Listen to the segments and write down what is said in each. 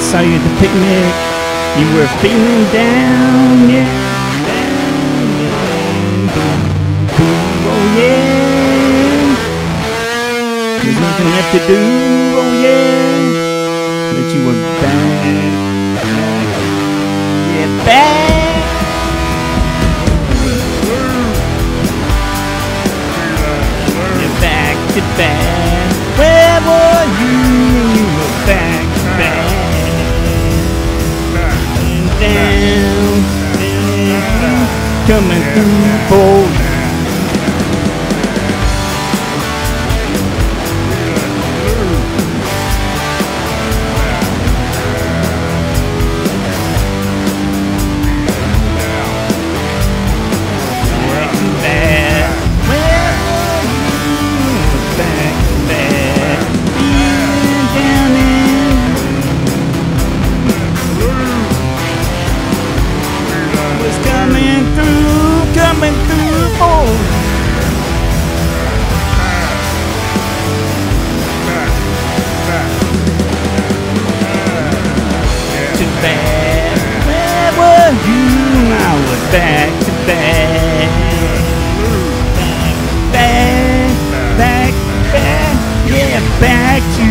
saw you at the picnic. You were feeling down, yeah. Down, yeah. Boom, oh yeah. There's nothing left to do, oh yeah. But you were back. Yeah, back. You're back to back. Where were you coming through for back. Where were you? I was back to back. Back, back, back, yeah, back to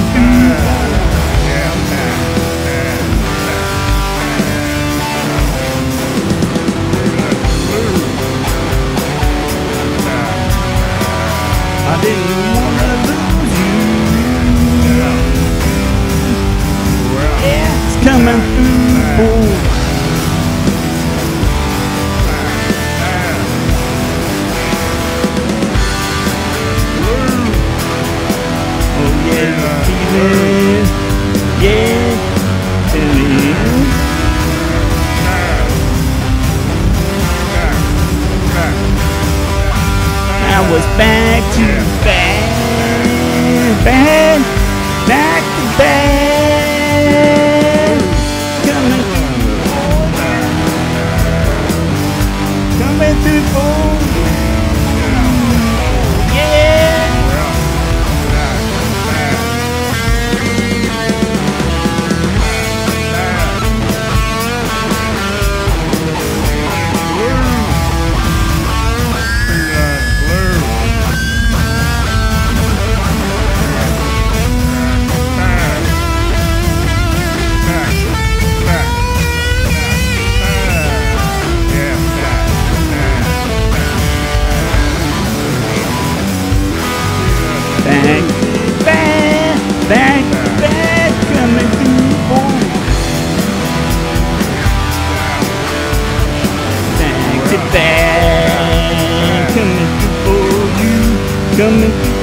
back. Yeah, yeah. I was back to back, back Bang, bang, coming through to coming through for you, coming through.